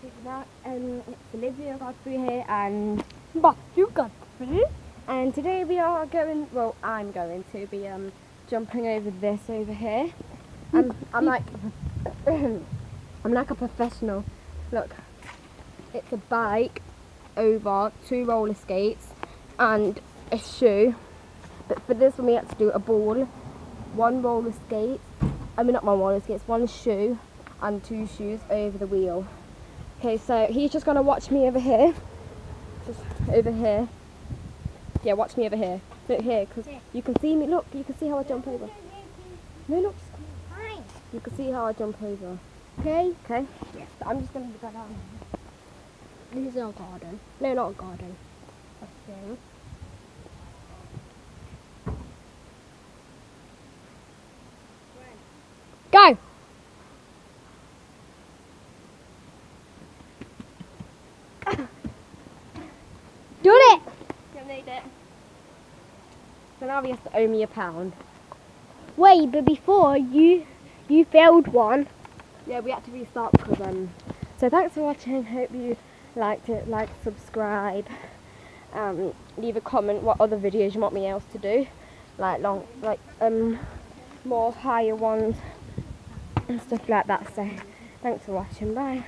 Um, it's Olivia Godfree here, and got free. and today we are going. Well, I'm going to be um jumping over this over here. And I'm like, I'm like a professional. Look, it's a bike over two roller skates and a shoe. But for this one, we had to do a ball, one roller skate. I mean, not one roller skates, one shoe, and two shoes over the wheel. Okay, so he's just gonna watch me over here. Just over here. Yeah, watch me over here. Look here, because you can see me. Look, you can see how I jump over. No, look. Fine. You can see how I jump over. Okay. Okay? So I'm just gonna go down. This is our garden. No, not a garden. A thing. Go. Do it. Made it. So now he has to owe me a pound. Wait, but before you you failed one. Yeah, we had to restart because um. So thanks for watching. Hope you liked it. Like, subscribe. Um, leave a comment what other videos you want me else to do, like long, like um, more higher ones and stuff like that. So thanks for watching. Bye.